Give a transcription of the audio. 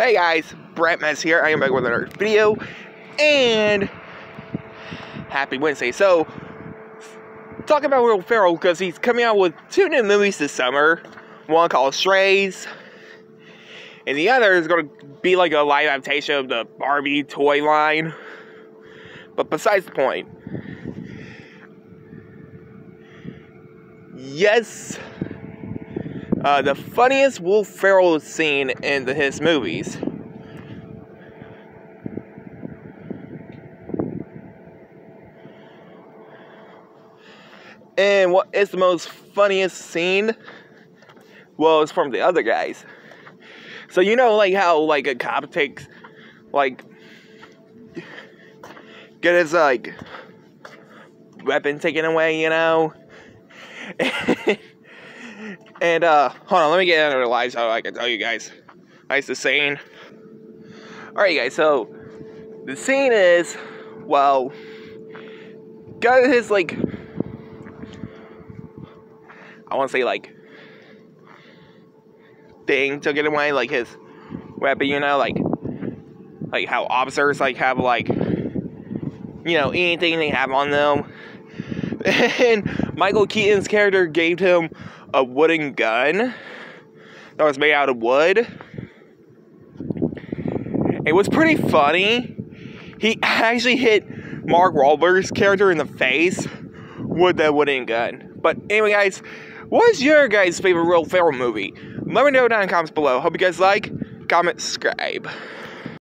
Hey guys, Brett Mess here. I am back with another video, and happy Wednesday. So, talking about Will Ferrell because he's coming out with two new movies this summer. One called Strays, and the other is going to be like a live adaptation of the Barbie toy line. But besides the point, yes, uh, the funniest Will Ferrell scene in the, his movies. And what is the most funniest scene? Well, it's from the other guys. So you know, like how like a cop takes, like, get his like weapon taken away, you know. And uh, hold on, let me get into the live so I can tell you guys. Nice the scene. Alright guys, so the scene is well got his like I wanna say like thing took it away, like his weapon, you know, like like how officers like have like you know, anything they have on them. And Michael Keaton's character gave him a wooden gun that was made out of wood. It was pretty funny. He actually hit Mark Wahlberg's character in the face with that wooden gun. But anyway, guys, what's your guys' favorite Will Ferrell movie? Let me know down in the comments below. Hope you guys like, comment, subscribe.